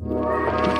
Música